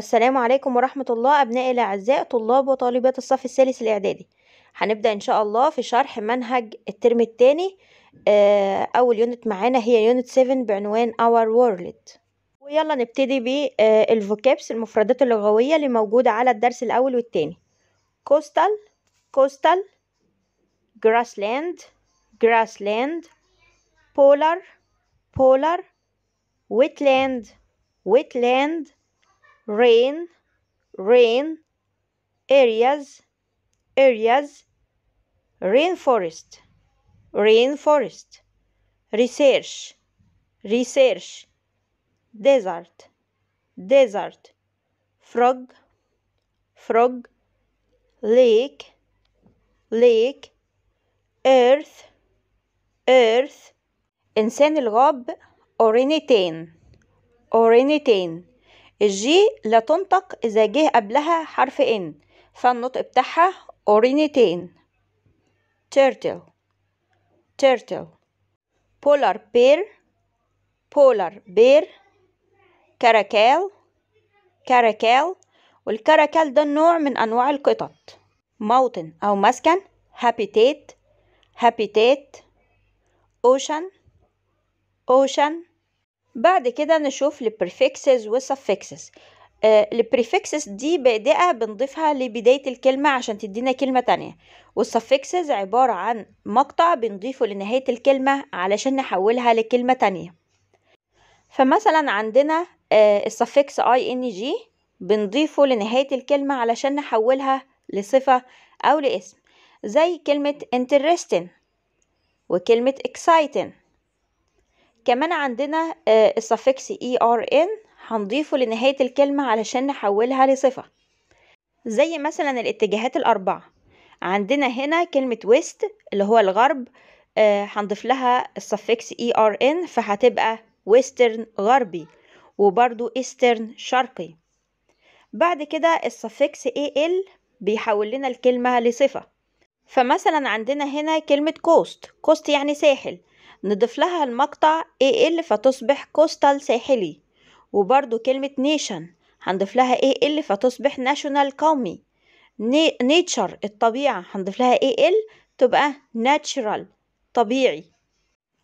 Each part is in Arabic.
السلام عليكم ورحمة الله أبنائي الأعزاء طلاب وطالبات الصف الثالث الإعدادي. هنبدأ إن شاء الله في شرح منهج الترم الثاني أول unit معانا هي unit 7 بعنوان Our World. ويلا نبتدي بال vocabs المفردات اللغوية اللي موجودة على الدرس الأول والتاني coastal coastal grassland grassland polar polar wetland wetland rain rain areas areas rainforest rainforest research research desert desert frog frog lake lake earth earth إنسان الغاب أورينيتين أورينيتين الجي لا تنطق إذا جه قبلها حرف إن فالنطق بتاعها أورينيتين turtle turtle. polar bear polar bear. كراكال كراكال والكراكال ده نوع من أنواع القطط. موطن أو مسكن. habitat habitat. ocean ocean. بعد كده نشوف ال prefixes وال suffixes ال prefixes دي بادئة بنضيفها لبداية الكلمة عشان تدينا كلمة تانية. وال suffixes عبارة عن مقطع بنضيفه لنهاية الكلمة علشان نحولها لكلمة تانية. فمثلا عندنا ال suffix ing بنضيفه لنهاية الكلمة علشان نحولها لصفة أو لاسم زي كلمة interesting وكلمة exciting. كمان عندنا ال suffix ern هنضيفه لنهاية الكلمة علشان نحولها لصفة. زي مثلا الاتجاهات الأربعة. عندنا هنا كلمة west اللي هو الغرب هنضيف لها ال suffix ern فهتبقى western غربي وبرضو eastern شرقي. بعد كده ال suffix al بيحول لنا الكلمة لصفة. فمثلا عندنا هنا كلمة coast coast يعني ساحل. نضيف لها المقطع AL فتصبح coastal ساحلي. وبرضو كلمة nation هنضيف لها AL فتصبح national قومي nature الطبيعة هنضيف لها AL تبقى natural طبيعي.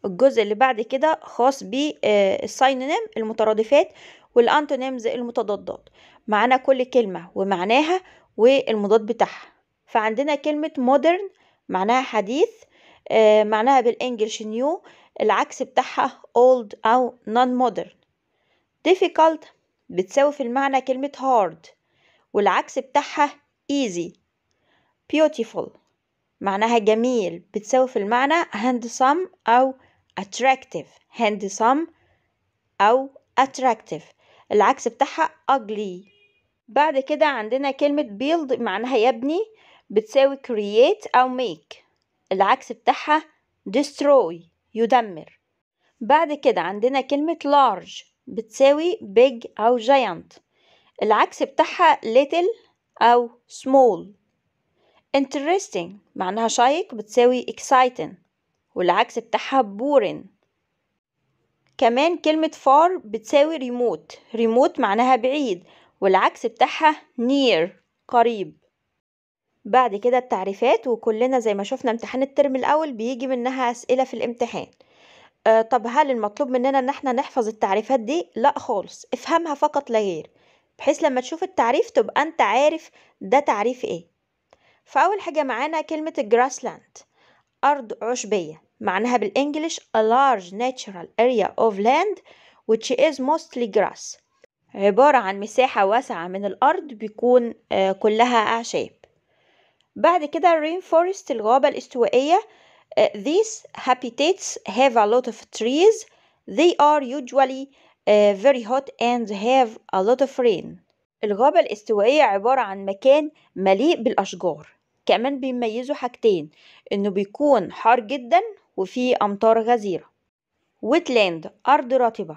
الجزء اللي بعد كده خاص بال synonym المترادفات وال antonyms المتضادات. معانا كل كلمة ومعناها والمضاد بتاعها. فعندنا كلمة modern معناها حديث آه معناها بال English new العكس بتاعها old أو non modern difficult بتساوي في المعنى كلمة hard والعكس بتاعها easy. beautiful معناها جميل بتساوي في المعنى handsome أو attractive. handsome أو attractive العكس بتاعها ugly. بعد كده عندنا كلمة build معناها يبني بتساوي create أو make. العكس بتاعها destroy يدمر. بعد كده عندنا كلمة large بتساوي big أو giant. العكس بتاعها little أو small. interesting معناها شيق بتساوي exciting. والعكس بتاعها boring. كمان كلمة far بتساوي remote. remote معناها بعيد. والعكس بتاعها near قريب. بعد كده التعريفات وكلنا زي ما شفنا امتحان الترم الأول بيجي منها أسئلة في الامتحان. آه طب هل المطلوب مننا إن إحنا نحفظ التعريفات دي؟ لأ خالص افهمها فقط لا غير بحيث لما تشوف التعريف تبقى أنت عارف ده تعريف إيه. فأول حاجة معانا كلمة grassland أرض عشبية معناها بالإنجليش a large natural area of land which is mostly grass. عبارة عن مساحة واسعة من الأرض بيكون آه كلها أعشاب. بعد كده الرين فورست الغابة الاستوائية آه، these habitats have a lot of trees. They are usually آه، very hot and have a lot of rain. الغابة الاستوائية عبارة عن مكان مليء بالأشجار. كمان بيميزه حاجتين إنه بيكون حار جدا وفيه أمطار غزيرة. Wetland أرض رطبة.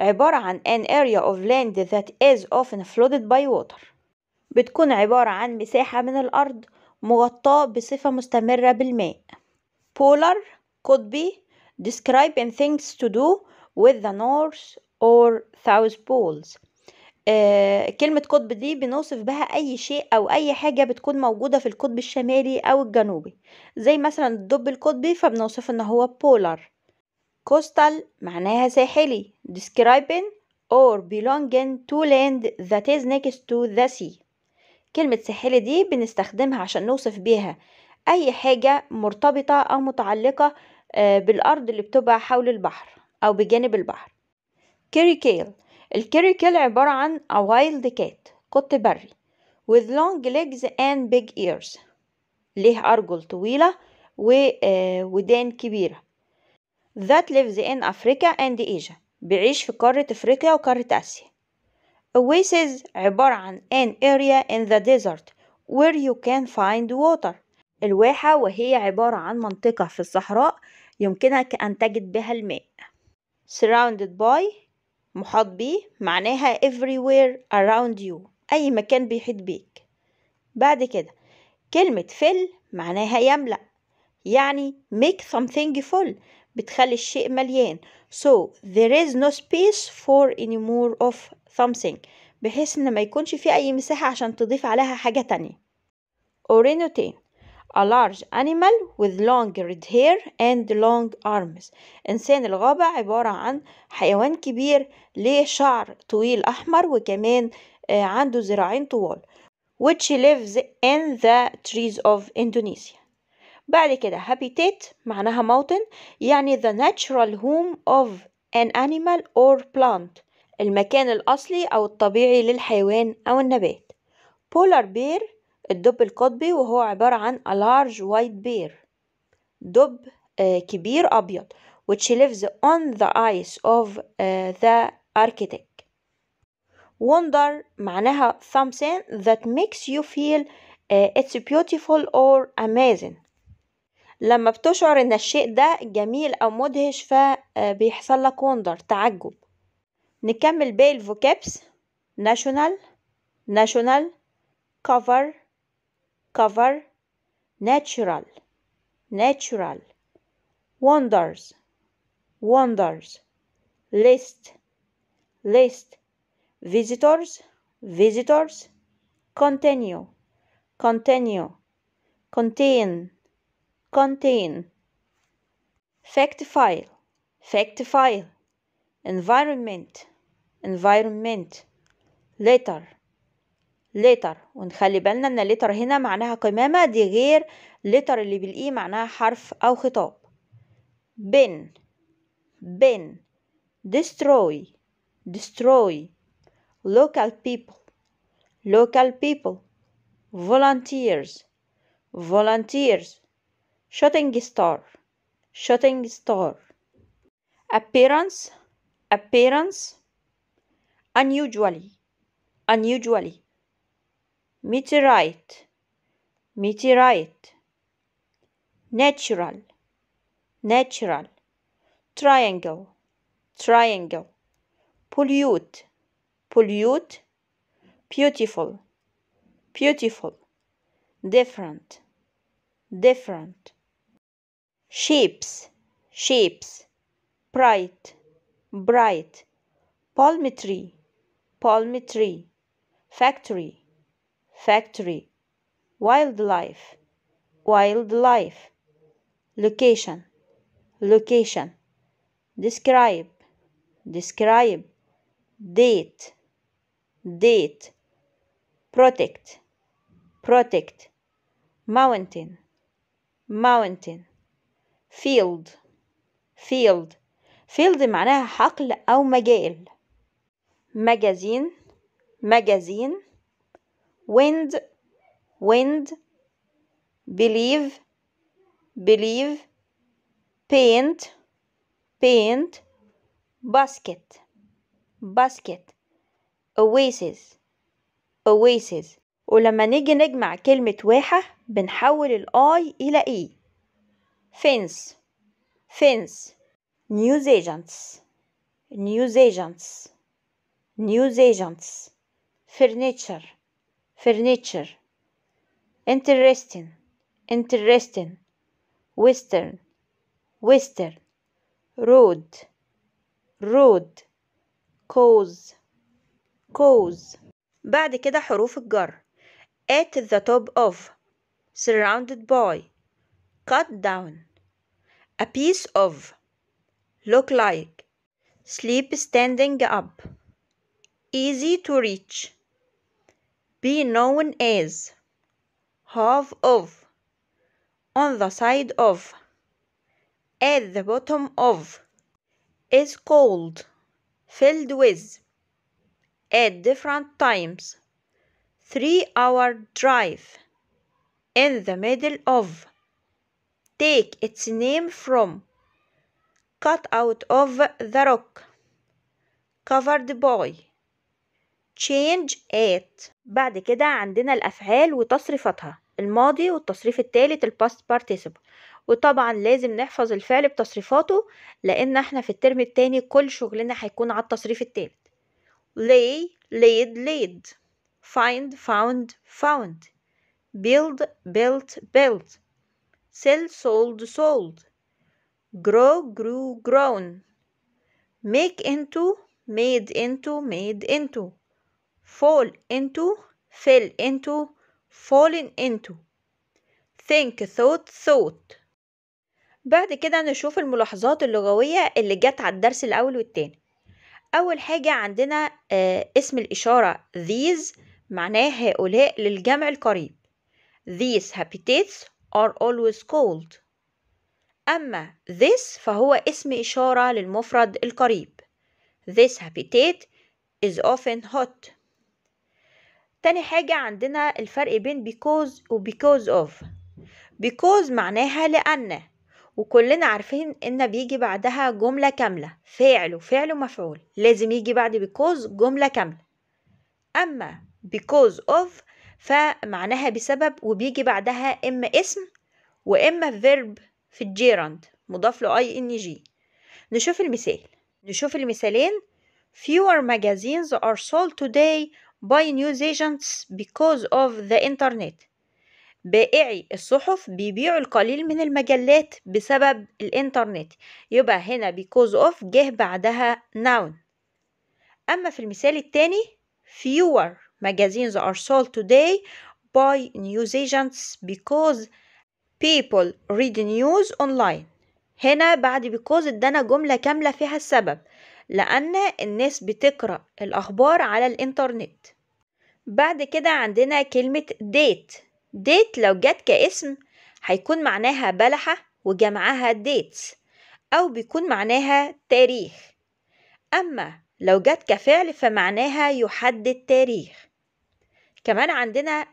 عبارة عن an area of land that is often flooded by water. بتكون عبارة عن مساحة من الأرض مغطاة بصفة مستمرة بالماء. Polar could be describing things to do with the north or south poles. آه كلمة قطب دي بنوصف بها أي شيء أو أي حاجة بتكون موجودة في القطب الشمالي أو الجنوبي. زي مثلا الدب القطبي فبنوصفه إن هو بولار coastal معناها ساحلي. Describing or belonging to land that is next to the sea. كلمة ساحلي دي بنستخدمها عشان نوصف بيها أي حاجة مرتبطة أو متعلقة بالأرض اللي بتبقى حول البحر أو بجانب البحر. كيريكيل الكيريكيل عبارة عن a wild cat قط بري with long legs and big ears. ليه أرجل طويلة وودان كبيرة. That lives in Africa and Asia. بيعيش في قارة أفريقيا وقارة آسيا. Oasis عبارة عن an area in the desert where you can find water الواحة وهي عبارة عن منطقة في الصحراء يمكنك أن تجد بها الماء surrounded by محاط بيه معناها everywhere around you أي مكان بيحيط بيك بعد كده كلمة fill معناها يملأ يعني make something full بتخلي الشيء مليان so there is no space for any more of something بحيث ان ما يكونش في اي مساحة عشان تضيف عليها حاجة تانية orangutan a large animal with long red hair and long arms إنسان الغابة عبارة عن حيوان كبير ليه شعر طويل أحمر وكمان عنده ذراعين طوال which lives in the trees of Indonesia بعد كده habitat معناها موطن يعني the natural home of an animal or plant المكان الأصلي أو الطبيعي للحيوان أو النبات. Polar bear الدب القطبي وهو عبارة عن a large white bear. دب كبير أبيض which lives on the ice of the Arctic wonder معناها something that makes you feel it's beautiful or amazing. لما بتشعر إن الشيء ده جميل أو مدهش فبيحصل لك وندر تعجب. نكمل باقي الفوكابس national national cover cover natural natural wonders wonders list list visitors visitors continue continue contain contain fact file fact file Environment environment letter letter ونخلي بالنا ان letter هنا معناها قمامة دي غير letter اللي بالاي معناها حرف أو خطاب bin bin destroy destroy local people local people volunteers volunteers shooting star shooting star appearance appearance unusually unusually. Meteorite meteorite. Natural natural. Triangle triangle. Pollute pollute. Beautiful beautiful. Different different. Shapes shapes. Bright bright palm tree palm tree factory factory wildlife wildlife location location describe describe date date protect protect mountain mountain field field فيلد معناها حقل أو مجال. مجازين magazine wind wind believe believe paint paint basket basket oasis oasis ولما نيجي نجمع كلمة واحة بنحول ال i إلى e fence fence. news agents news agents news agents furniture furniture interesting interesting western western road road cause cause بعد كده حروف الجر at the top of surrounded by cut down a piece of look like. Sleep standing up. Easy to reach. Be known as. Half of. On the side of. At the bottom of. Is cold. Filled with. At different times. Three hour drive. In the middle of. Take its name from cut out of the rock. Covered by change at بعد كده عندنا الأفعال وتصريفاتها. الماضي والتصريف الثالث ال past participle. وطبعا لازم نحفظ الفعل بتصريفاته لأن إحنا في الترم التاني كل شغلنا هيكون على التصريف الثالث lay laid laid. Find found found. Build built built. Sell sold sold. Grow grew grown make into made into made into fall into fell into fallen into think thought thought بعد كده نشوف الملاحظات اللغوية اللي جت على الدرس الأول والتاني أول حاجة عندنا آه اسم الإشارة these معناه هؤلاء للجمع القريب these habitats are always cold أما this فهو اسم إشارة للمفرد القريب. This habitat is often hot. تاني حاجة عندنا الفرق بين because و because of. Because معناها لأن. وكلنا عارفين إن بيجي بعدها جملة كاملة. فاعل وفعل ومفعول. لازم يجي بعد because جملة كاملة. أما because of فمعناها بسبب وبيجي بعدها إما اسم وإما verb في ال gerund مضاف له ing نشوف المثال. نشوف المثالين. Fewer magazines are sold today by news agents because of the internet. بائعي الصحف بيبيعوا القليل من المجلات بسبب الإنترنت. يبقى هنا because of جه بعدها noun. أما في المثال التاني fewer magazines are sold today by news agents because people read news online. هنا بعد because ادانا جملة كاملة فيها السبب. لأن الناس بتقرأ الأخبار على الإنترنت. بعد كده عندنا كلمة date. Date لو جت كاسم هيكون معناها بلحة وجمعها dates. أو بيكون معناها تاريخ. أما لو جت كفعل فمعناها يحدد تاريخ. كمان عندنا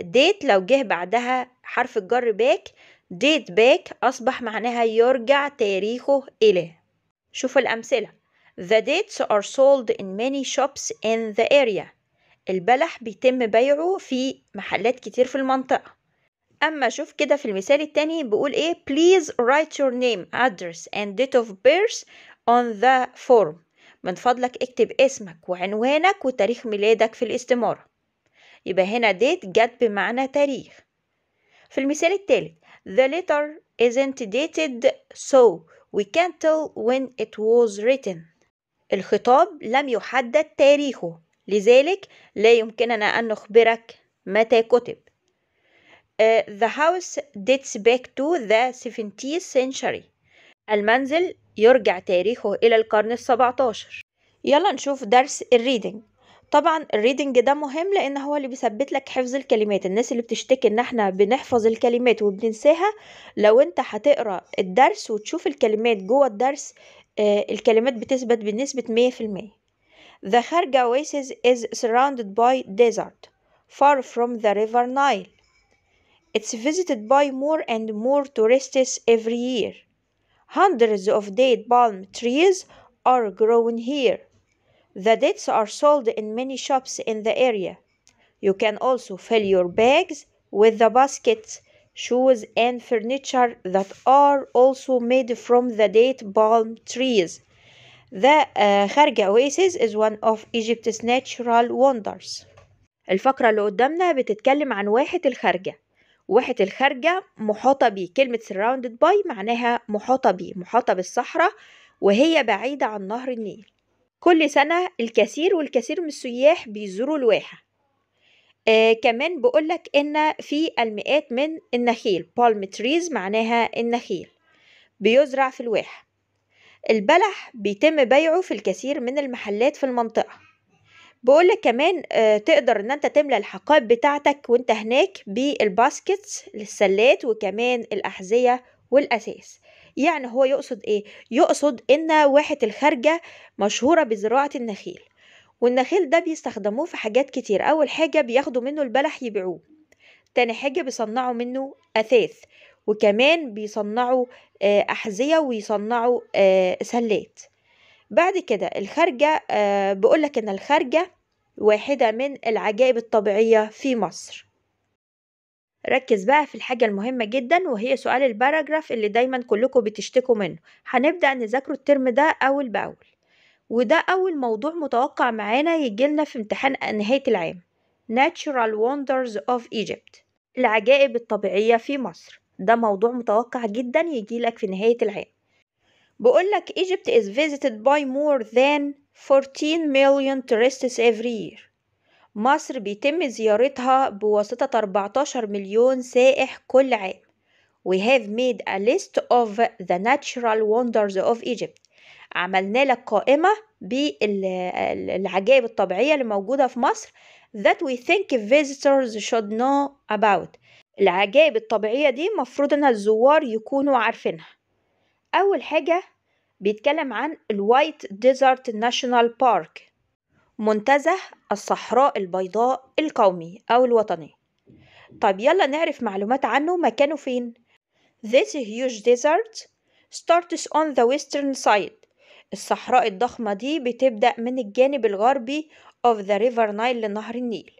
date لو جه بعدها حرف الجر باك date back أصبح معناها يرجع تاريخه إلى. شوف الأمثلة. The dates are sold in many shops in the area. البلح بيتم بيعه في محلات كتير في المنطقة. أما شوف كده في المثال التاني بيقول إيه؟ Please write your name, address and date of birth on the form. من فضلك اكتب اسمك وعنوانك وتاريخ ميلادك في الاستمارة. يبقى هنا date جت بمعنى تاريخ. في المثال التالت The letter isn't dated so we can't tell when it was written. الخطاب لم يحدد تاريخه لذلك لا يمكننا أن نخبرك متى كتب. Uh, The house dates back to the 17th century. المنزل يرجع تاريخه إلى القرن السبعتاشر. يلا نشوف درس ال reading طبعا ال reading ده مهم لأن هو اللي بيثبت لك حفظ الكلمات. الناس اللي بتشتكي إن إحنا بنحفظ الكلمات وبننساها لو أنت هتقرأ الدرس وتشوف الكلمات جوه الدرس آه الكلمات بتثبت بنسبة 100% The Kharga oasis is surrounded by desert far from the river Nile. It's visited by more and more tourists every year. Hundreds of date palm trees are grown here. The dates are sold in many shops in the area. You can also fill your bags with the baskets, shoes, and furniture that are also made from the date palm trees. The uh, Kharga oasis is one of Egypt's natural wonders. الفقرة اللي قدامنا بتتكلم عن واحة الخارجة واحة الخارجة محاطة بيه كلمة surrounded by معناها محاطة بيه محاطة بالصحراء وهي بعيدة عن نهر النيل كل سنة الكثير والكثير من السياح بيزوروا الواحة. آه كمان بقولك إن في المئات من النخيل palm trees معناها النخيل بيزرع في الواحة. البلح بيتم بيعه في الكثير من المحلات في المنطقة. بقولك كمان آه تقدر إن أنت تملى الحقائب بتاعتك وأنت هناك بالباسكتس السلات وكمان الأحذية والأساس يعني هو يقصد إيه؟ يقصد إن واحة الخارجة مشهورة بزراعة النخيل والنخيل ده بيستخدموه في حاجات كتير. أول حاجة بياخدوا منه البلح يبيعوه تاني حاجة بيصنعوا منه أثاث وكمان بيصنعوا أحذية ويصنعوا سلات. بعد كده الخارجة بقولك إن الخارجة واحدة من العجائب الطبيعية في مصر. ركز بقى في الحاجة المهمة جدا وهي سؤال ال paragraph اللي دايما كلكم بتشتكوا منه. هنبدأ نذاكره الترم ده أول بأول. وده أول موضوع متوقع معانا يجيلنا في امتحان نهاية العام. Natural Wonders of Egypt. العجائب الطبيعية في مصر. ده موضوع متوقع جدا يجيلك في نهاية العام. بقولك Egypt is visited by more than 14 million tourists every year. مصر بيتم زيارتها بواسطة 14 مليون سائح كل عام. We have made a list of the natural wonders of Egypt. عملنا لك قائمة بالعجائب الطبيعية اللي موجودة في مصر that we think visitors should know about. العجائب الطبيعية دي مفروض إن الزوار يكونوا عارفينها. أول حاجة بيتكلم عن ال White Desert National Park منتزه الصحراء البيضاء القومي أو الوطني. طيب يلا نعرف معلومات عنه مكانه فين. This huge desert starts on the western side. الصحراء الضخمة دي بتبدأ من الجانب الغربي of the river Nile لنهر النيل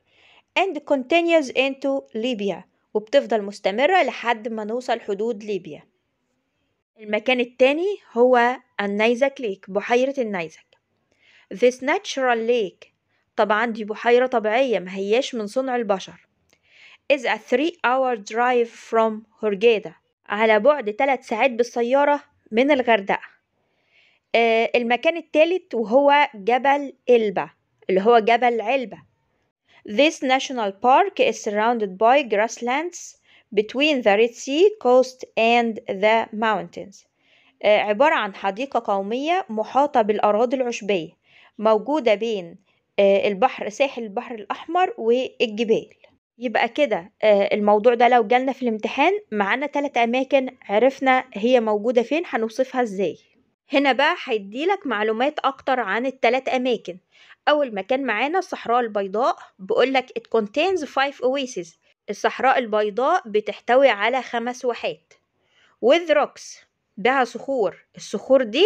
and continues into Libya وبتفضل مستمرة لحد ما نوصل حدود ليبيا. المكان التاني هو النيزك ليك بحيرة النيزك. This natural lake. طبعا دي بحيرة طبيعية ما هياش من صنع البشر. Is a three hour drive from هرجيدة على بعد ثلاث ساعات بالسيارة من الغردقة. آه المكان الثالث وهو جبل إلبا اللي هو جبل علبة. This national park is surrounded by grasslands between the Red Sea coast and the mountains. آه عبارة عن حديقة قومية محاطة بالأراضي العشبية. موجودة بين البحر ساحل البحر الأحمر والجبال. يبقى كده الموضوع ده لو جالنا في الامتحان معانا ثلاث أماكن عرفنا هي موجودة فين هنوصفها إزاي. هنا بقى هيديلك معلومات أكتر عن الثلاث أماكن. أول مكان معانا الصحراء البيضاء بقولك it contains five oases. الصحراء البيضاء بتحتوي على خمس واحات. with rocks بها صخور. الصخور دي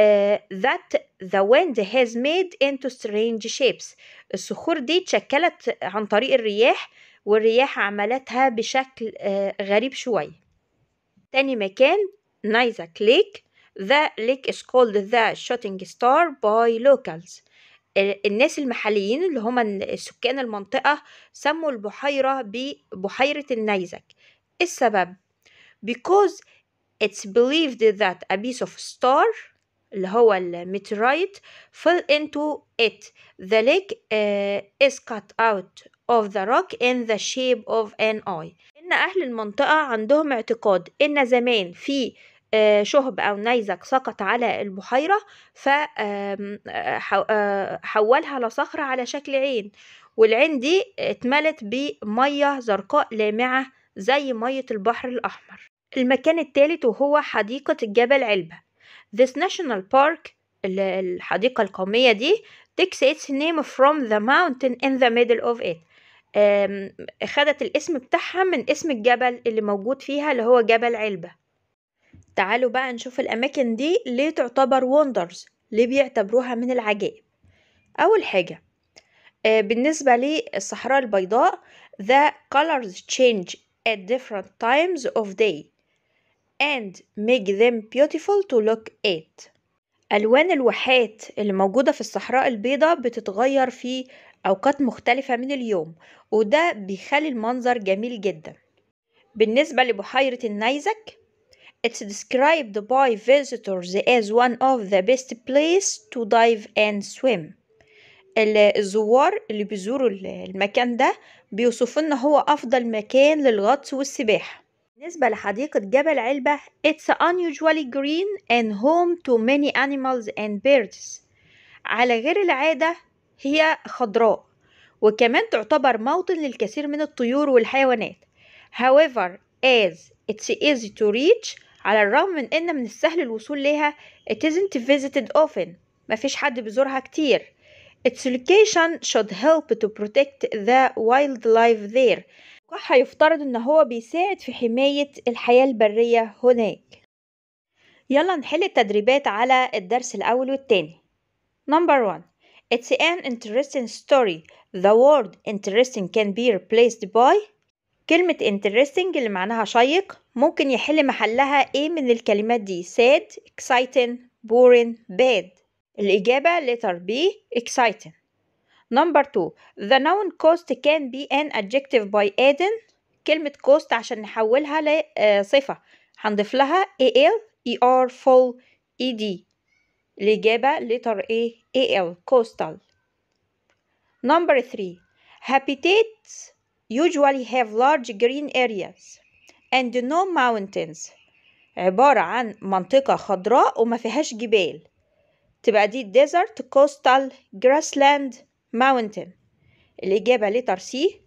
Uh, that the wind has made into strange shapes. الصخور دي اتشكلت عن طريق الرياح والرياح عملتها بشكل uh, غريب شوية تاني مكان نايزك ليك The lake is called the shooting star by locals. الناس المحليين اللي هم سكان المنطقة سموا البحيرة ببحيرة النيزك. السبب؟ Because it's believed that a piece of star اللي هو الميترايت fell into it. The lake uh, is cut out of the rock in the shape of an eye. إن أهل المنطقة عندهم اعتقاد إن زمان في uh, شهب أو نيزك سقط على البحيرة فحولها لصخرة على شكل عين والعين دي اتملت بمية زرقاء لامعة زي مية البحر الأحمر المكان الثالث وهو حديقة جبل علبة This national park الحديقة القومية دي takes its name from the mountain in the middle of it. خدت الاسم بتاعها من اسم الجبل اللي موجود فيها اللي هو جبل علبة. تعالوا بقى نشوف الأماكن دي ليه تعتبر wonders ليه بيعتبروها من العجائب. أول حاجة بالنسبة للصحراء البيضاء the colors change at different times of day. And make them beautiful to look at ألوان الواحات اللي موجودة في الصحراء البيضاء بتتغير في أوقات مختلفة من اليوم وده بيخلي المنظر جميل جدا بالنسبة لبحيرة النيزك It's described by visitors as one of the best place to dive and swim. الزوار اللي بيزوروا المكان ده بيوصفوا إن هو أفضل مكان للغطس والسباحة. بالنسبة لحديقة جبل علبة It's unusually green and home to many animals and birds. على غير العادة هي خضراء وكمان تعتبر موطن للكثير من الطيور والحيوانات. However, as it's easy to reach على الرغم من إن من السهل الوصول لها it isn't visited often مفيش حد بيزورها كتير its location should help to protect the wildlife there هيفترض إن هو بيساعد في حماية الحياة البرية هناك. يلا نحل التدريبات على الدرس الأول والتاني. Number one. It's an interesting story. The word interesting can be replaced by كلمة interesting اللي معناها شيق ممكن يحل محلها إيه من الكلمات دي؟ sad, exciting, boring, bad. الإجابة letter B exciting. Number two The noun cost can be an adjective by adding كلمة cost عشان نحولها لصفة هنضيف لها al, er, full, ed الإجابة letter A al coastal Number three Habitats usually have large green areas and no mountains عبارة عن منطقة خضراء وما فيهاش جبال تبقى دي desert coastal grassland mountain الإجابة letter C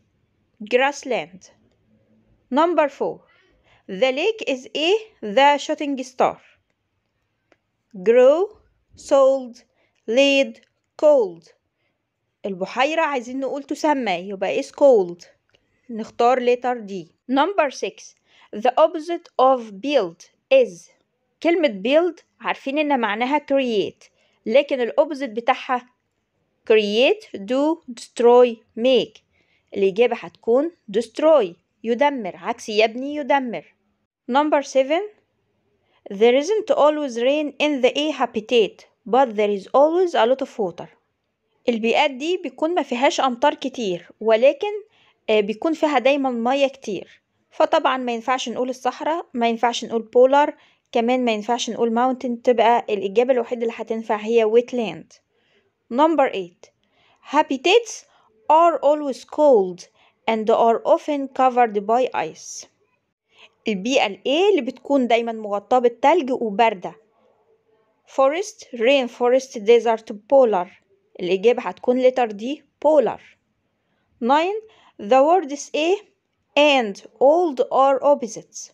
grassland number four the lake is a the shooting star grow sold laid cold البحيرة عايزين نقول تسمى يبقى is cold نختار letter D number 6 the opposite of build is كلمة build عارفين إن معناها create لكن الأوبزيت بتاعها create do destroy make. الإجابة هتكون destroy يدمر. عكس يبني يدمر. Number 7 there isn't always rain in the A habitat but there is always a lot of water. البيئات دي بيكون ما فيهاش أمطار كتير ولكن بيكون فيها دايما مية كتير. فطبعا ما ينفعش نقول الصحراء ما ينفعش نقول بولار كمان ما ينفعش نقول mountain. تبقى الإجابة الوحيدة اللي هتنفع هي wetland. number 8 habitats are always cold and are often covered by ice البيئة الإيه اللي بتكون دايما مغطاة بالتلج وباردة forest rainforest desert polar الإجابة هتكون letter D polar 9 the words A and old are opposites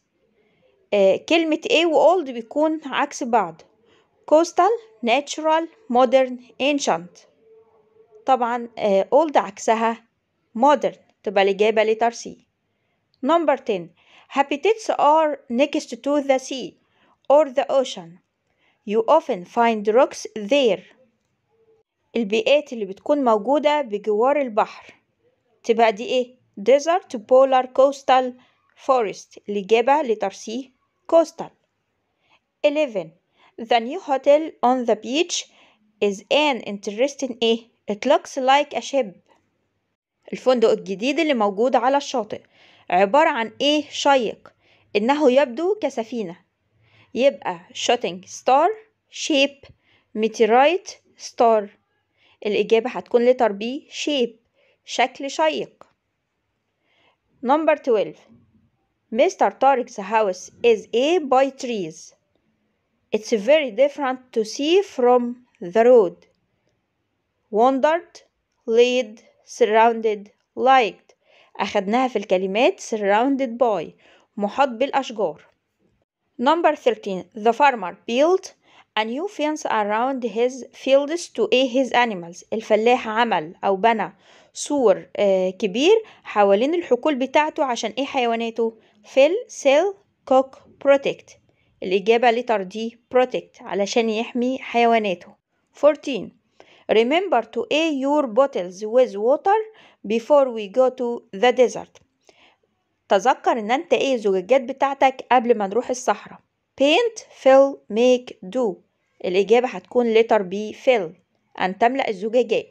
آه كلمة A و old بيكون عكس بعض coastal natural modern ancient طبعا آه old عكسها modern تبقى الإجابة letter C number 10 habitats are next to the sea or the ocean you often find rocks there البيئات اللي بتكون موجودة بجوار البحر تبقى دي إيه desert polar coastal forest الإجابة letter C coastal 11 the new hotel on the beach is an interesting إيه it looks like a ship الفندق الجديد اللي موجود على الشاطئ عبارة عن إيه شيق إنه يبدو كسفينة يبقى shooting star shape meteorite star الإجابة هتكون letter B shape شكل شيق number 12 Mr. Tariq's house is A by trees it's very different to see from the road wandered laid surrounded liked أخدناها في الكلمات surrounded by محاط بالأشجار number 13 the farmer built a new fence around his fields to aid his animals الفلاح عمل أو بنى سور آه كبير حوالين الحقول بتاعته عشان إيه حيواناته fill sell cook protect الإجابة letter D protect علشان يحمي حيواناته 14 remember to air your bottles with water before we go to the desert تذكر ان انت إيه الزجاجات بتاعتك قبل ما نروح الصحراء paint fill make do الإجابة هتكون letter B fill أن تملأ الزجاجات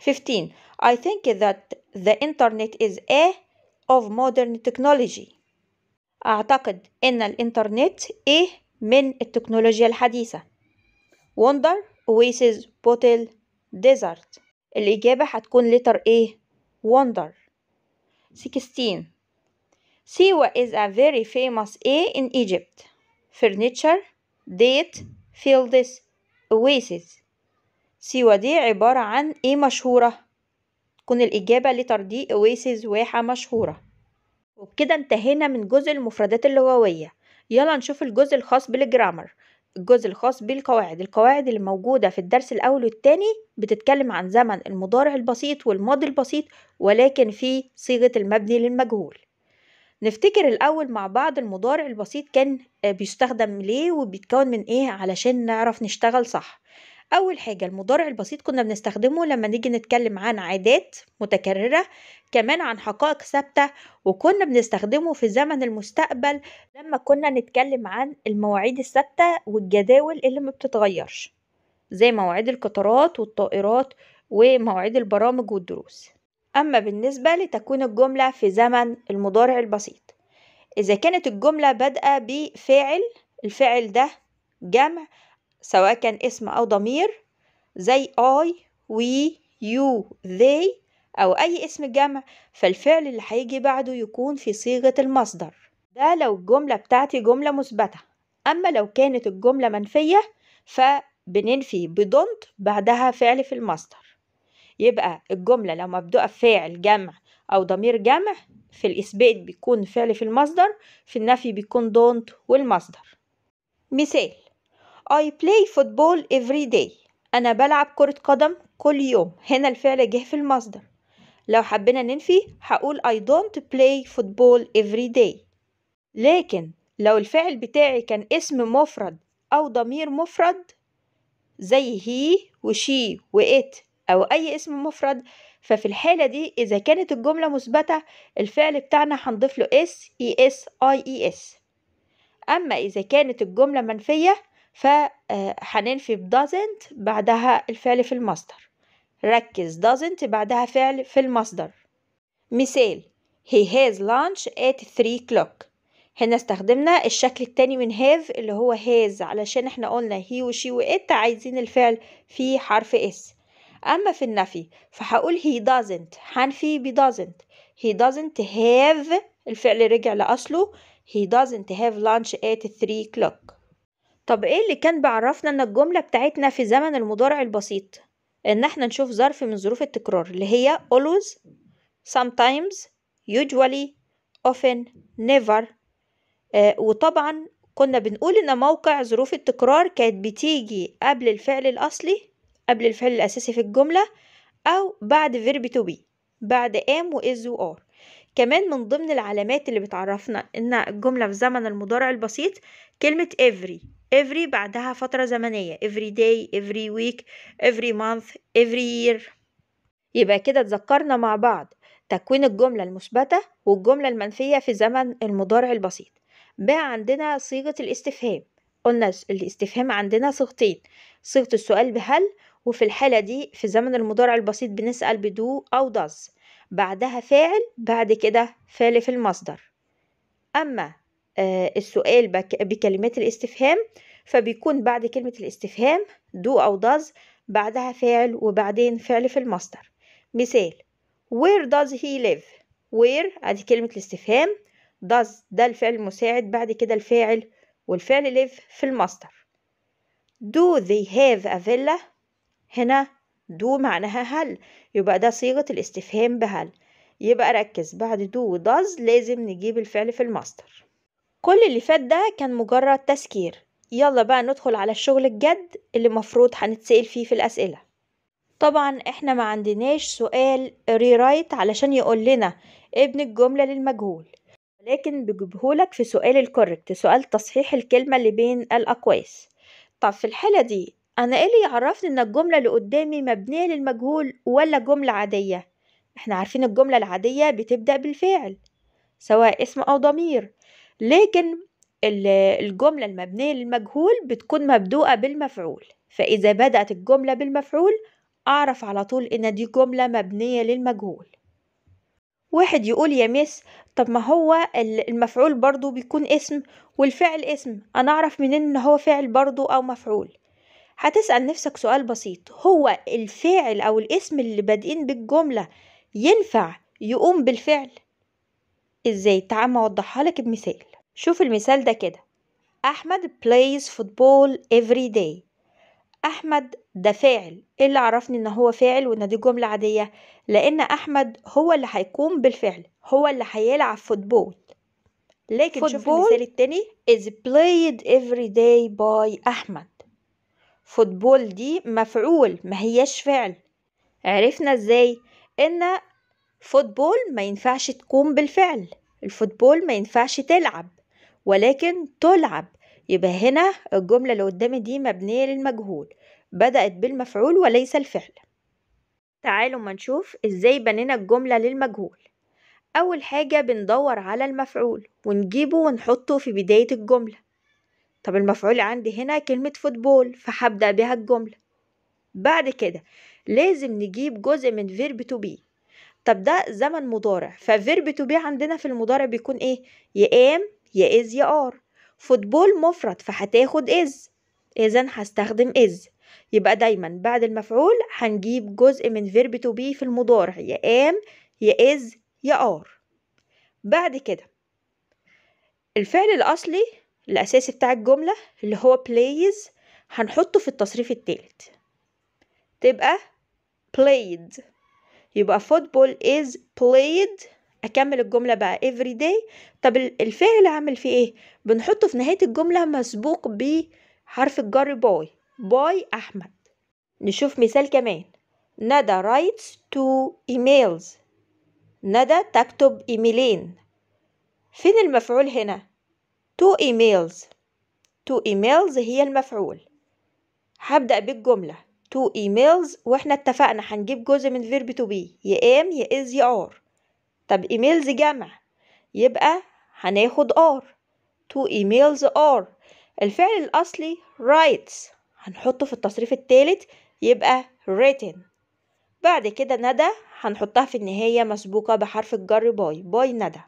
15 I think that the internet is a of modern technology أعتقد إن الإنترنت إيه من التكنولوجيا الحديثة. Wonder oasis bottle desert. الإجابة هتكون letter A wonder. 16 Siwa is a very famous A in Egypt. Furniture date fields oasis. سيوة دي عبارة عن إيه مشهورة. تكون الإجابة لتر دي oasis واحة مشهورة. وبكده انتهينا من جزء المفردات اللغوية. يلا نشوف الجزء الخاص بالجرامر. الجزء الخاص بالقواعد. القواعد اللي موجودة في الدرس الأول والتاني بتتكلم عن زمن المضارع البسيط والماضي البسيط ولكن في صيغة المبني للمجهول. نفتكر الأول مع بعض المضارع البسيط كان بيستخدم ليه وبيتكون من إيه علشان نعرف نشتغل صح. أول حاجة المضارع البسيط كنا بنستخدمه لما نيجي نتكلم عن عادات متكررة كمان عن حقائق ثابتة وكنا بنستخدمه في زمن المستقبل لما كنا نتكلم عن المواعيد الثابتة والجداول اللي ما بتتغيرش زي مواعيد القطارات والطائرات ومواعيد البرامج والدروس. أما بالنسبة لتكوين الجملة في زمن المضارع البسيط إذا كانت الجملة بادئة بفاعل الفاعل ده جمع سواء كان اسم أو ضمير زي I, we, you, they أو أي اسم جمع فالفعل اللي هيجي بعده يكون في صيغة المصدر. ده لو الجملة بتاعتي جملة مثبتة. أما لو كانت الجملة منفية فبننفي بدونت بعدها فعل في المصدر. يبقى الجملة لو مبدوءة بفاعل جمع أو ضمير جمع في الإثبات بيكون فعل في المصدر في النفي بيكون don't والمصدر. مثال I play football every day. أنا بلعب كرة قدم كل يوم. هنا الفعل جه في المصدر. لو حبينا ننفي هقول I don't play football every day. لكن لو الفعل بتاعي كان اسم مفرد أو ضمير مفرد زي he وشي وإت أو أي اسم مفرد ففي الحالة دي إذا كانت الجملة مثبتة الفعل بتاعنا هنضيف له s i e s. أما إذا كانت الجملة منفية فهننفي ب doesn't بعدها الفعل في المصدر. ركز doesn't بعدها فعل في المصدر. مثال he has lunch at 3 o'clock. هنا استخدمنا الشكل التاني من have اللي هو has علشان إحنا قلنا he وشي وإت عايزين الفعل في حرف s. أما في النفي فهقول he doesn't هنفي ب doesn't he doesn't have الفعل رجع لأصله. he doesn't have lunch at 3 o'clock. طب إيه اللي كان بيعرفنا إن الجملة بتاعتنا في زمن المضارع البسيط؟ إن إحنا نشوف ظرف من ظروف التكرار اللي هي always sometimes usually often never. آه وطبعا كنا بنقول إن موقع ظروف التكرار كانت بتيجي قبل الفعل الأصلي قبل الفعل الأساسي في الجملة أو بعد verb to be بعد am و is و are. كمان من ضمن العلامات اللي بتعرفنا ان الجملة في زمن المضارع البسيط كلمة every. Every بعدها فترة زمنية every day every week every month every year. يبقى كده اتذكرنا مع بعض تكوين الجملة المثبتة والجملة المنفية في زمن المضارع البسيط. بقى عندنا صيغة الاستفهام. قلنا الاستفهام عندنا صيغتين صيغة السؤال بهل وفي الحالة دي في زمن المضارع البسيط بنسأل بدو أو does. بعدها فاعل بعد كده فعل في المصدر. أما السؤال بكلمات الاستفهام فبيكون بعد كلمة الاستفهام do أو does بعدها فاعل وبعدين فعل في المصدر. مثال where does he live where أدي كلمة الاستفهام does ده الفعل المساعد بعد كده الفاعل والفعل live في المصدر. do they have a villa هنا do معناها هل يبقى ده صيغة الاستفهام بهل. يبقى ركز بعد do does لازم نجيب الفعل في المصدر. كل اللي فات ده كان مجرد تذكير. يلا بقى ندخل على الشغل الجد اللي مفروض هنتسأل فيه في الأسئلة. طبعا إحنا ما عندناش سؤال ريرايت علشان يقول لنا ابن الجملة للمجهول لكن بجيبهولك في سؤال الكوركت سؤال تصحيح الكلمة اللي بين الأقواس. طب في الحالة دي أنا إيه اللي يعرفني إن الجملة اللي قدامي مبنية للمجهول ولا جملة عادية؟ إحنا عارفين الجملة العادية بتبدأ بالفعل سواء اسم أو ضمير. لكن الجملة المبنية للمجهول بتكون مبدوءة بالمفعول. فإذا بدأت الجملة بالمفعول أعرف على طول إن دي جملة مبنية للمجهول. واحد يقول يا مس طب ما هو المفعول برضو بيكون اسم والفعل اسم. أنا أعرف منين إن هو فعل برضو أو مفعول. هتسأل نفسك سؤال بسيط. هو الفاعل أو الاسم اللي بادئين بالجملة ينفع يقوم بالفعل؟ إزاي؟ تعال ما أوضحها لك بمثال. شوف المثال ده كده. أحمد plays football every day. أحمد ده فاعل. إيه اللي عرفني إن هو فاعل وإن دي جملة عادية؟ لأن أحمد هو اللي هيقوم بالفعل. هو اللي هيلعب football لكن شوف المثال التاني. Is played every day by أحمد. football دي مفعول ما هياش فاعل. عرفنا إزاي؟ إن football ما ينفعش تقوم بالفعل. ال football ما ينفعش تلعب ولكن تلعب. يبقى هنا الجملة اللي قدامي دي مبنية للمجهول. بدأت بالمفعول وليس الفاعل. تعالوا ما نشوف إزاي بنينا الجملة للمجهول. أول حاجة بندور على المفعول ونجيبه ونحطه في بداية الجملة. طب المفعول عندي هنا كلمة football فهبدأ بها الجملة. بعد كده لازم نجيب جزء من verb to be طب ده زمن مضارع ف verb to be عندنا في المضارع بيكون إيه؟ يا am يا is يا are football مفرد فهتاخد is اذا هستخدم is يبقى دايما بعد المفعول هنجيب جزء من verb to be في المضارع يا am يا is يا are بعد كده الفعل الأصلي الأساسي بتاع الجملة اللي هو plays هنحطه في التصريف التالت. تبقى played. يبقى football is played. أكمل الجملة بقى every day. طب الفاعل أعمل فيه إيه؟ بنحطه في نهاية الجملة مسبوق بحرف الجر by. by أحمد. نشوف مثال كمان. ندى writes two emails. ندى تكتب إيميلين. فين المفعول هنا؟ two emails. two emails هي المفعول. هبدأ بالجملة. Two emails وإحنا اتفقنا هنجيب جزء من verb to be يا am يا is يا are طب emails جمع يبقى هناخد are two emails are. الفعل الأصلي writes هنحطه في التصريف الثالث يبقى written. بعد كده ندى هنحطها في النهاية مسبوقة بحرف الجر by by ندى.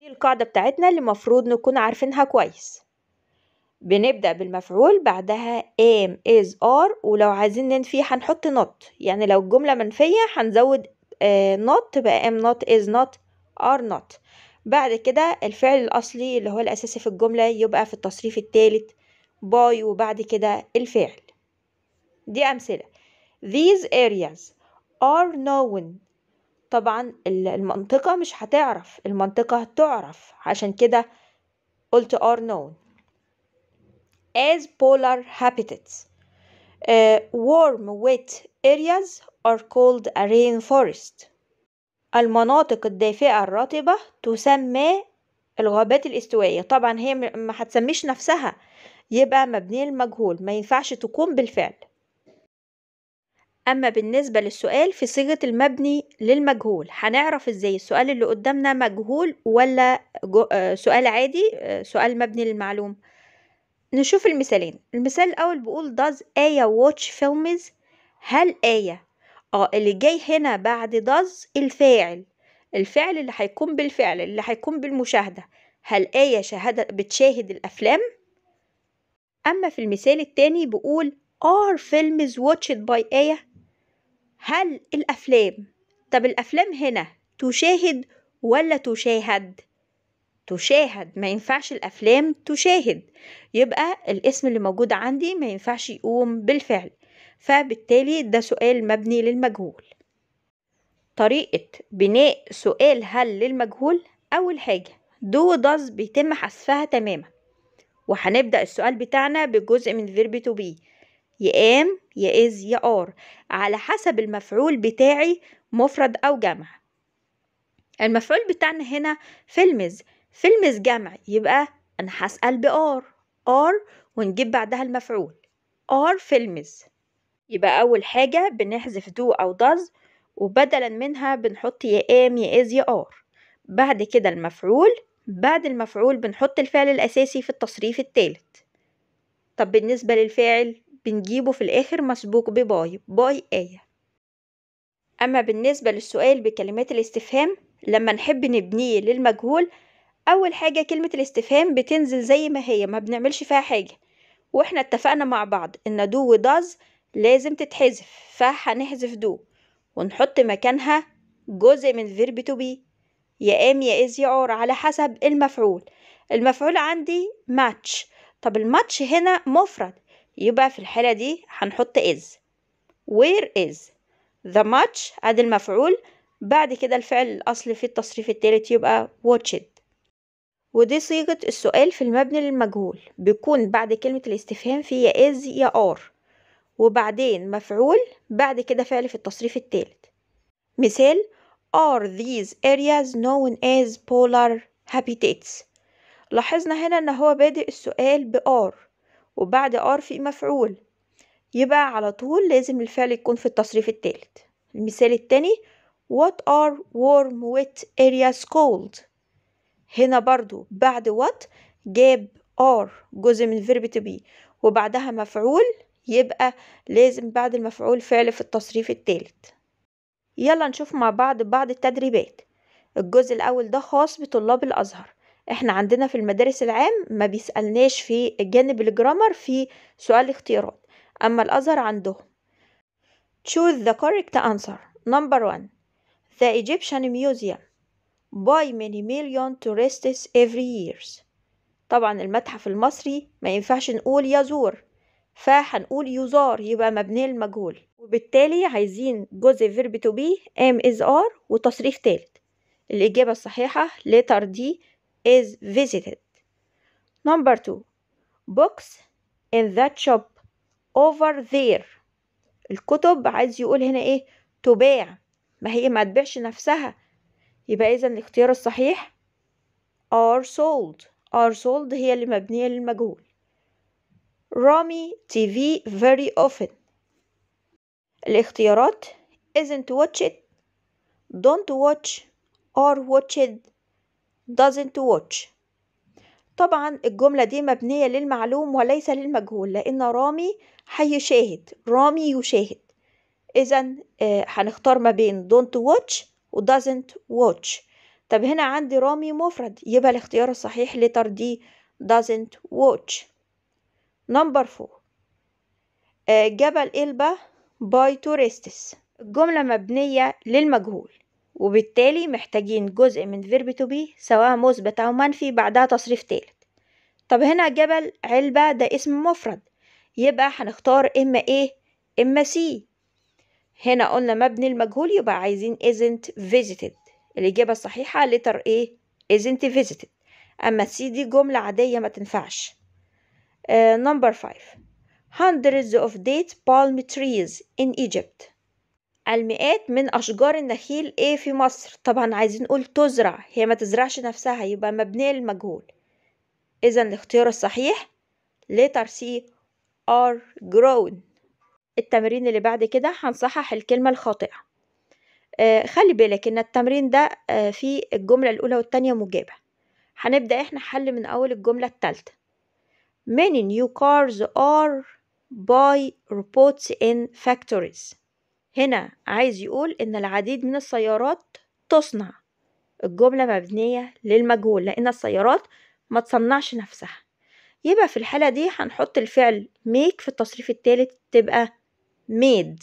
دي القاعدة بتاعتنا اللي المفروض نكون عارفينها كويس. بنبدأ بالمفعول بعدها am is are ولو عايزين ننفي هنحط not. يعني لو الجملة منفية هنزود uh, not تبقى am not is not are not. بعد كده الفعل الأصلي اللي هو الأساسي في الجملة يبقى في التصريف الثالث by وبعد كده الفعل. دي أمثلة. These areas are known. طبعا المنطقة مش هتعرف المنطقة تعرف عشان كده قلت are known. As polar habitats. Uh, warm wet areas are called a rainforest. المناطق الدافئة الرطبة تسمى الغابات الاستوائية طبعا هي ما هتسميش نفسها يبقى مبنية المجهول ما ينفعش تقوم بالفعل أما بالنسبة للسؤال في صيغة المبني للمجهول هنعرف إزاي السؤال اللي قدامنا مجهول ولا سؤال عادي سؤال مبني للمعلوم نشوف المثالين. المثال الأول بيقول does آية watch films? هل آية آه اللي جاي هنا بعد does الفاعل. الفعل اللي هيكون بالفعل اللي هيكون بالمشاهدة. هل آية شهادة بتشاهد الأفلام؟ أما في المثال التاني بيقول are films watched by آية هل الأفلام؟ طب الأفلام هنا تشاهد ولا تشاهد؟ تشاهد. ما ينفعش الأفلام تشاهد. يبقى الاسم اللي موجود عندي ما ينفعش يقوم بالفعل. فبالتالي ده سؤال مبني للمجهول. طريقة بناء سؤال هل للمجهول؟ أول حاجة do does بيتم حذفها تماما. وهنبدأ السؤال بتاعنا بجزء من verb to be يا am يا is يا are على حسب المفعول بتاعي مفرد أو جمع. المفعول بتاعنا هنا films. films جمع يبقى أنا هسأل ب are are ونجيب بعدها المفعول. are films يبقى أول حاجة بنحذف do أو does وبدلا منها بنحط يا am يا is يا are بعد كده المفعول بعد المفعول بنحط الفعل الأساسي في التصريف الثالث طب بالنسبة للفاعل بنجيبه في الآخر مسبوق ب by by آية. أما بالنسبة للسؤال بكلمات الاستفهام لما نحب نبنيه للمجهول أول حاجة كلمة الاستفهام بتنزل زي ما هي ما بنعملش فيها حاجة. وإحنا اتفقنا مع بعض إن do و does لازم تتحذف فهنحذف do ونحط مكانها جزء من verb to be يا am يا is يا are على حسب المفعول. المفعول عندي ماتش طب الماتش هنا مفرد. يبقى في الحالة دي هنحط is where is the match أدي المفعول. بعد كده الفعل الأصلي في التصريف التالت يبقى watched ودي صيغة السؤال في المبني للمجهول. بيكون بعد كلمة الاستفهام في يا is يا are وبعدين مفعول بعد كده فعل في التصريف التالت. مثال are these areas known as polar habitats? لاحظنا هنا إن هو بادئ السؤال بار وبعد ار في مفعول. يبقى على طول لازم الفعل يكون في التصريف التالت. المثال التاني what are warm wet areas called? هنا برضو بعد what جاب are جزء من verb to be. وبعدها مفعول يبقى لازم بعد المفعول فعل في التصريف التالت. يلا نشوف مع بعض بعض التدريبات. الجزء الأول ده خاص بطلاب الأزهر. إحنا عندنا في المدارس العام ما بيسألناش في جانب الجرامر في سؤال الاختيارات. أما الأزهر عندهم. Choose the correct answer. Number one. The Egyptian Museum. By many million tourists every years. طبعا المتحف المصري ما ينفعش نقول يزور فهنقول يزار يبقى مبني المجهول. وبالتالي عايزين جزء verb to be am is are وتصريف تالت. الإجابة الصحيحة letter D is visited. Number two, books in that shop over there. الكتب عايز يقول هنا إيه؟ تباع. ما هي ما تبيعش نفسها. يبقى إذا الاختيار الصحيح are sold. are sold هي اللي مبنية للمجهول. رامي TV very often. الاختيارات isn't watched don't watch or watched doesn't watch. طبعا الجملة دي مبنية للمعلوم وليس للمجهول لأن رامي هيشاهد رامي يشاهد. إذا هنختار ما بين don't watch و doesn't watch. طب هنا عندي رامي مفرد يبقى الاختيار الصحيح letter D doesn't watch. Number four. جبل إلبا by tourists. الجملة مبنية للمجهول وبالتالي محتاجين جزء من verb to be سواء مثبت أو منفي بعدها تصريف تالت. طب هنا جبل علبة ده اسم مفرد. يبقى هنختار إما A إما C هنا قلنا مبني المجهول يبقى عايزين isn't visited. الإجابة الصحيحة letter A isn't visited. أما C دي جملة عادية ما تنفعش. uh, number five. Hundreds of date palm trees in Egypt. المئات من أشجار النخيل إيه في مصر. طبعا عايزين نقول تزرع. هي ما تزرعش نفسها يبقى مبنية للمجهول إذا الاختيار الصحيح letter C are grown. التمرين اللي بعد كده هنصحح الكلمة الخاطئة. آه خلي بالك إن التمرين ده آه في الجملة الأولى والتانية مجابة هنبدأ إحنا حل من أول الجملة التالتة. Many new cars are by robots in factories. هنا عايز يقول إن العديد من السيارات تصنع. الجملة مبنية للمجهول لأن السيارات ما تصنعش نفسها. يبقى في الحالة دي هنحط الفعل make في التصريف التالت تبقى made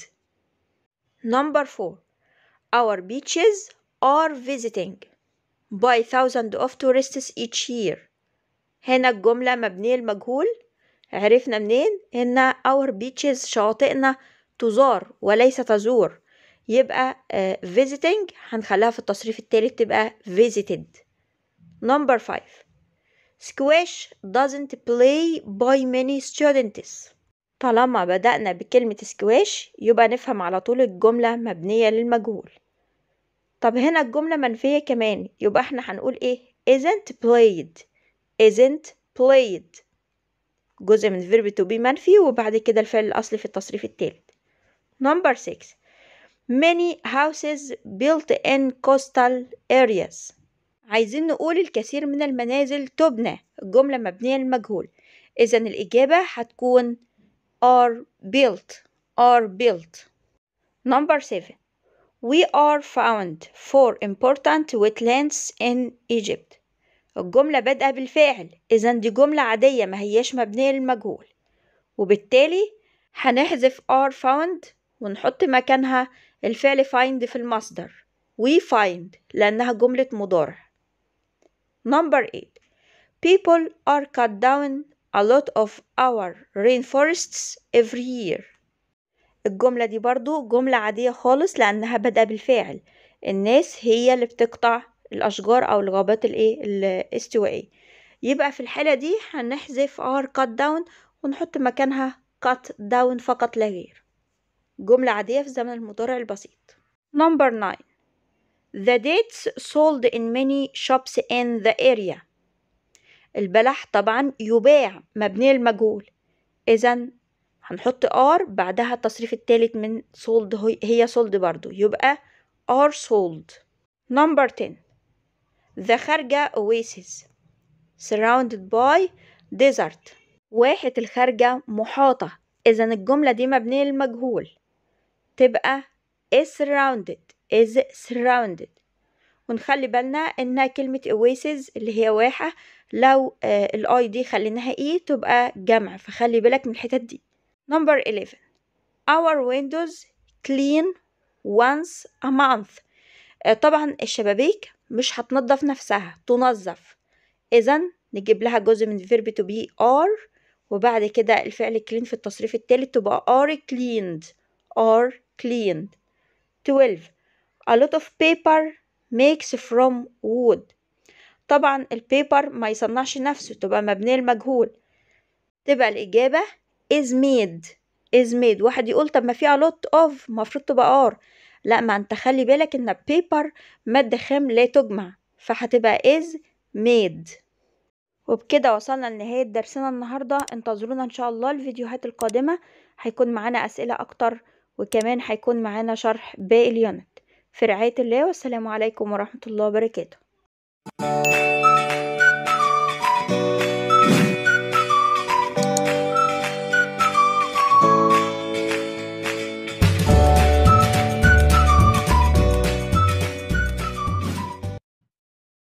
number four our beaches are visiting by thousands of tourists each year هنا الجملة مبنية المجهول عرفنا منين إن our beaches شواطئنا تزار وليس تزور يبقى uh, visiting هنخليها في التصريف التالت تبقى visited number five squash doesn't play by many students طالما بدأنا بكلمة سكواش يبقى نفهم على طول الجملة مبنية للمجهول. طب هنا الجملة منفية كمان يبقى إحنا هنقول إيه؟ isn't played. isn't played. جزء من verb to be منفي وبعد كده الفعل الأصلي في التصريف التالت. Number 6 many houses built in coastal areas. عايزين نقول الكثير من المنازل تبنى. الجملة مبنية للمجهول. إذا الإجابة هتكون are built are built. Number 7 We are found for important wetlands in Egypt. الجملة بادئة بالفعل. إذا دي جملة عادية ما هياش مبنية للمجهول. وبالتالي هنحذف are found ونحط مكانها الفعل find في المصدر. We find لأنها جملة مضارع. Number 8 people are cut down a lot of our rainforests every year. الجملة دي برضو جملة عادية خالص لأنها بدأ بالفاعل. الناس هي اللي بتقطع الأشجار أو الغابات الإيه الاستوائية يبقى في الحالة دي هنحذف are cut down ونحط مكانها cut down فقط لا غير. جملة عادية في زمن المضارع البسيط. Number 9 The dates sold in many shops in the area. البلح طبعا يباع مبني المجهول. إذا هنحط are بعدها التصريف الثالث من sold هي sold برضو يبقى are sold. Number 10 The خارجة oasis surrounded by desert. واحد الخارجة محاطة إذا الجملة دي مبنية للمجهول. تبقى is surrounded is surrounded. ونخلي بالنا إنها كلمة oasis اللي هي واحة لو آه الاي دي خليناها اي تبقى جمع فخلي بالك من الحتت دي. Number 11 our windows clean once a month. آه طبعا الشبابيك مش هتنظف نفسها تنظف. اذا نجيب لها جزء من verb to be are وبعد كده الفعل clean في التصريف التالت تبقى are cleaned. Are cleaned. 12 a lot of paper makes from wood. طبعا البيبر ما يصنعش نفسه تبقى مبنية المجهول تبقى الإجابة is made is made. واحد يقول طب ما في lot of المفروض تبقى are. لا ما انت خلي بالك إن paper مادة خام لا تجمع فهتبقى is made. وبكده وصلنا لنهاية درسنا النهاردة. انتظرونا إن شاء الله الفيديوهات القادمة. هيكون معانا أسئلة أكتر وكمان هيكون معانا شرح باقي اليونت. في رعاية الله والسلام عليكم ورحمة الله وبركاته. Música